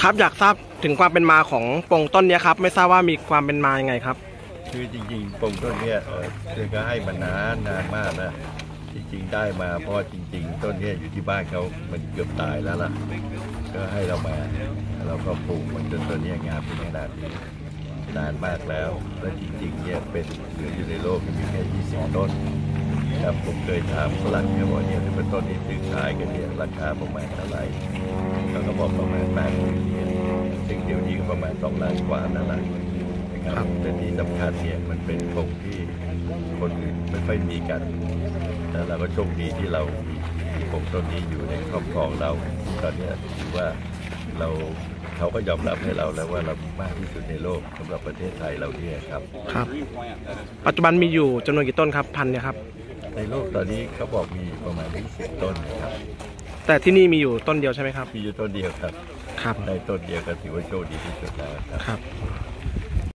ครับอยากทราบถึงความเป็นมาของปงต้นเนี้ยครับ ไม่ทราบว่ามีความเป็นมายังไงครับ คือจริงๆปงต้นเนี้ยเออคือก็ให้มานานนานมากนะจริงๆได้มาเพราะจริง ๆ ต้นเนี้ยอยู่ที่บ้านเขามันเกือบตายแล้วล่ะ ก็ให้เรามาเราก็ปลูกมันจนต้นเนี้ยงามเป็นขนาดนี้นานมากแล้ว และจริงๆเนี่ยเป็นเหลืออยู่ในโลกมีแค่ 20 ต้น ครับผมเคยถามฝรั่งเนี่ยว่าเนี่ยที่เป็นต้นนี้ซื้อขายกันเนี่ยราคาประมาณเท่าไรเขาก็บอกประมาณแปดหมื่นเหรียญซึ่งเดี๋ยวนี้ก็ประมาณสองล้านกว่านั่นแหละนะครับแต่ที่สำคัญเนี่ยมันเป็นธงที่คนอื่นไม่ค่อยมีกันแล้วเราก็โชคดีที่เรามีที่ปลูกต้นนี้อยู่ในครอบครองเรา ตอนนี้ถือว่าเราเขาก็ยอมรับให้เราแล้วว่าเรามากที่สุดในโลกสำหรับประเทศไทยเราเนี่ยครับ ครับ ปัจจุบันมีอยู่จำนวนกี่ต้นครับพันเนี่ยครับ ในโลกตอนนี้เขาบอกมีประมาณ20ต้นนะครับแต่ที่นี่มีอยู่ต้นเดียวใช่ไหมครับ มีอยู่ต้นเดียวครับครับ ในต้นเดียวก็ถือว่าโชคดีที่สุดแล้วครับ ครับ